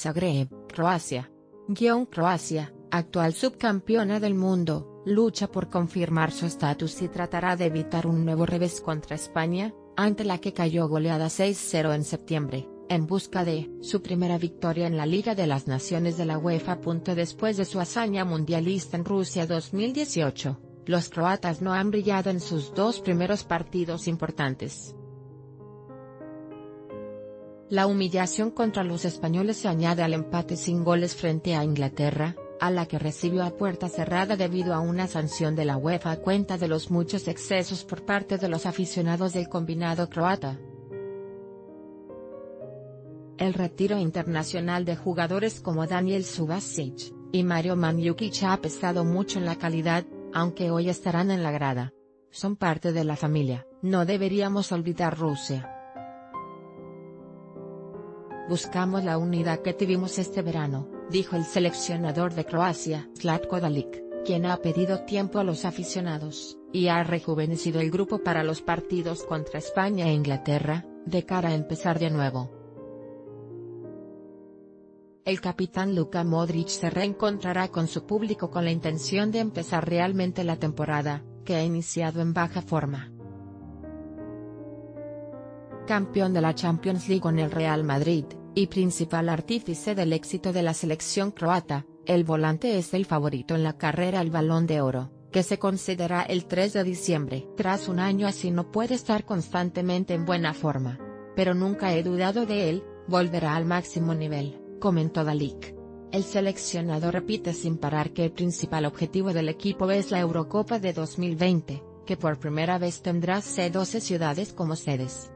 Zagreb, Croacia. Guión Croacia, actual subcampeona del mundo, lucha por confirmar su estatus y tratará de evitar un nuevo revés contra España, ante la que cayó goleada 6-0 en septiembre, en busca de su primera victoria en la Liga de las Naciones de la UEFA. Después de su hazaña mundialista en Rusia 2018, los croatas no han brillado en sus dos primeros partidos importantes. La humillación contra los españoles se añade al empate sin goles frente a Inglaterra, a la que recibió a puerta cerrada debido a una sanción de la UEFA a cuenta de los muchos excesos por parte de los aficionados del combinado croata. El retiro internacional de jugadores como Daniel Subasic y Mario Mandzukic ha pesado mucho en la calidad, aunque hoy estarán en la grada. Son parte de la familia, no deberíamos olvidar Rusia. Buscamos la unidad que tuvimos este verano, dijo el seleccionador de Croacia, Zlatko Dalic, quien ha pedido tiempo a los aficionados, y ha rejuvenecido el grupo para los partidos contra España e Inglaterra, de cara a empezar de nuevo. El capitán Luka Modric se reencontrará con su público con la intención de empezar realmente la temporada, que ha iniciado en baja forma campeón de la Champions League con el Real Madrid, y principal artífice del éxito de la selección croata, el volante es el favorito en la carrera al Balón de Oro, que se concederá el 3 de diciembre. Tras un año así no puede estar constantemente en buena forma. Pero nunca he dudado de él, volverá al máximo nivel, comentó Dalik. El seleccionado repite sin parar que el principal objetivo del equipo es la Eurocopa de 2020, que por primera vez tendrá C12 ciudades como sedes.